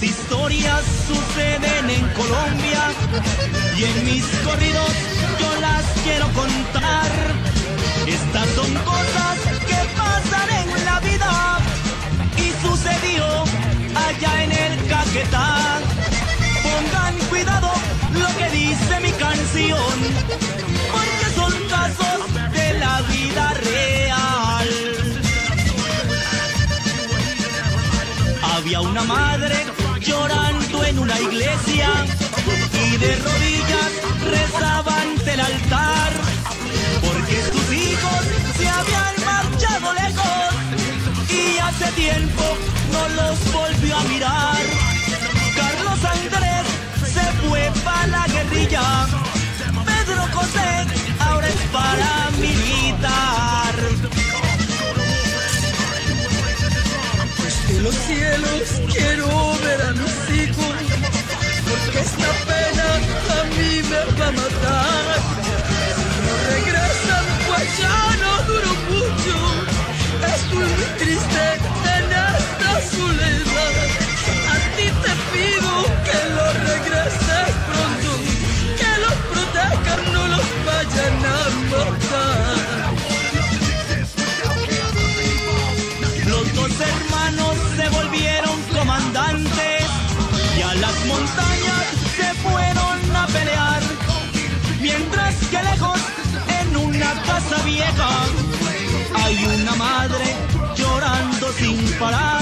historias suceden en Colombia y en mis corridos yo las quiero contar. Estas son cosas que pasan en la vida y sucedió allá en el Caquetá. Pongan cuidado lo que dice mi canción, porque son casos de la vida real. Había una madre llorando en una iglesia y de rodillas rezaba ante el altar, porque sus hijos se habían marchado lejos y hace tiempo no los volvió a mirar. Cielos quiero ver a mis hijos, porque esta pena a mí me va a matar. Si no regresan, pues ya no duro mucho. Estoy muy triste se fueron a pelear. Mientras que lejos, en una casa vieja, hay una madre llorando sin parar.